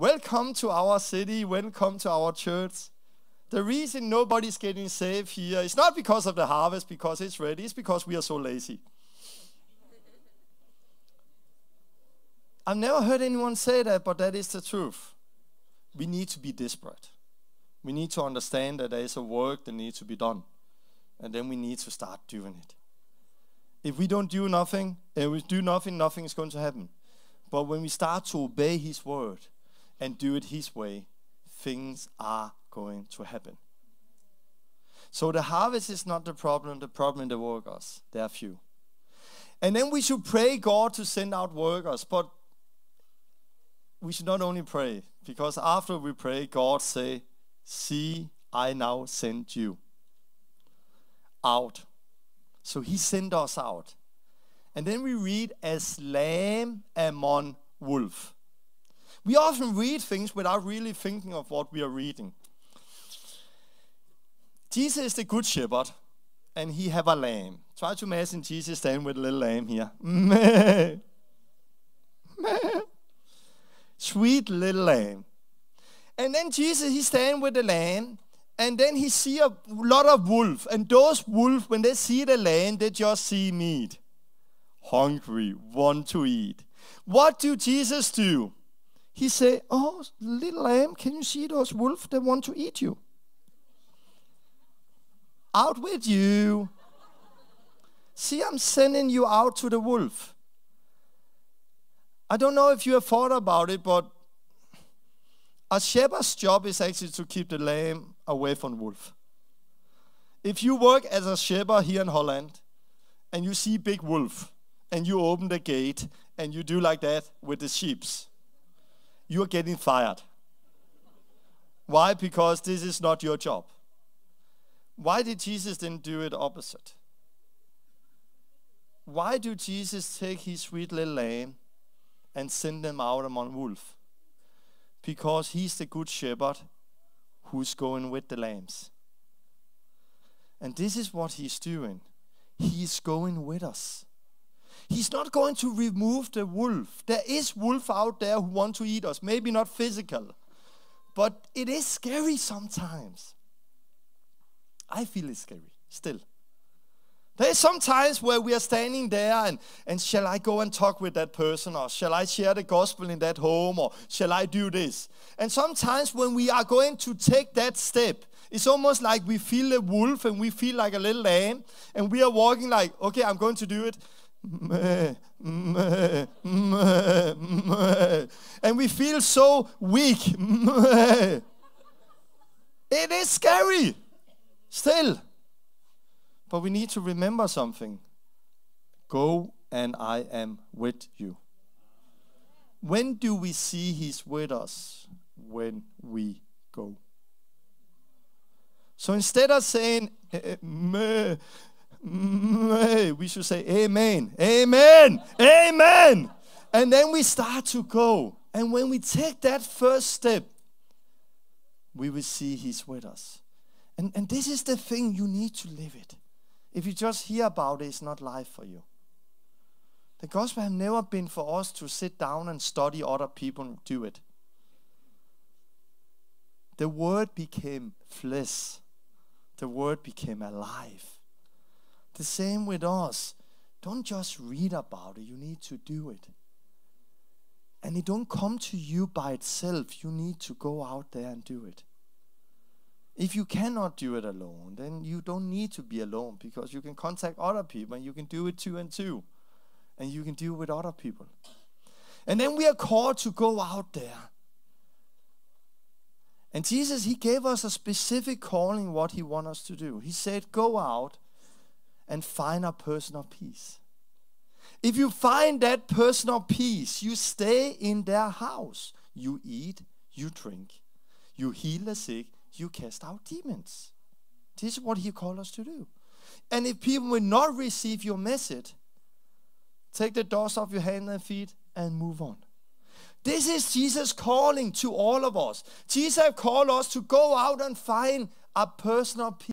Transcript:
Welcome to our city, welcome to our church. The reason nobody's getting saved here is not because of the harvest, because it's ready, it's because we are so lazy. I've never heard anyone say that, but that is the truth. We need to be desperate. We need to understand that there is a work that needs to be done. And then we need to start doing it. If we don't do nothing, and we do nothing, nothing is going to happen. But when we start to obey His word and do it His way, things are going to happen. So the harvest is not the problem, the problem in the workers. They are few. And then we should pray God to send out workers, but we should not only pray, because after we pray, God say, See, I now send you out. So he sent us out. And then we read, as lamb among wolf. We often read things without really thinking of what we are reading. Jesus is the good shepherd, and he have a lamb. Try to imagine Jesus standing with a little lamb here. Sweet little lamb. And then Jesus, he stand with the lamb, and then he see a lot of wolf. And those wolves, when they see the lamb, they just see meat. Hungry, want to eat. What do Jesus do? He say, oh, little lamb, can you see those wolves that want to eat you? Out with you. See, I'm sending you out to the wolf. I don't know if you have thought about it, but a shepherd's job is actually to keep the lamb away from wolf. If you work as a shepherd here in Holland and you see big wolf and you open the gate and you do like that with the sheeps, you are getting fired. Why? Because this is not your job. Why did Jesus then do it opposite? Why do Jesus take his sweet little lamb and send them out among wolves? Because he's the good shepherd who's going with the lambs. And this is what he's doing. He's going with us. He's not going to remove the wolf. There is wolf out there who want to eat us. Maybe not physical, but it is scary sometimes. I feel it's scary still. There are some times where we are standing there and, and shall I go and talk with that person or shall I share the gospel in that home or shall I do this? And sometimes when we are going to take that step, it's almost like we feel a wolf and we feel like a little lamb and we are walking like, okay, I'm going to do it. And we feel so weak. It is scary still. But we need to remember something go and I am with you. When do we see He's with us? When we go. So instead of saying, eh, meh, meh, we should say, Amen, Amen, Amen. And then we start to go. And when we take that first step, we will see He's with us. And, and this is the thing you need to live it. If you just hear about it, it's not life for you. The gospel has never been for us to sit down and study other people do it. The word became flesh. The word became alive. The same with us. Don't just read about it, you need to do it. And it don't come to you by itself. You need to go out there and do it. If you cannot do it alone, then you don't need to be alone because you can contact other people and you can do it two and two. And you can do it with other people. And then we are called to go out there. And Jesus, He gave us a specific calling what He wants us to do. He said, Go out and find a person of peace. If you find that person of peace, you stay in their house. You eat, you drink, you heal the sick, you cast out demons. This is what he called us to do. And if people will not receive your message, take the dust off your hands and feet and move on. This is Jesus calling to all of us. Jesus called us to go out and find a personal peace.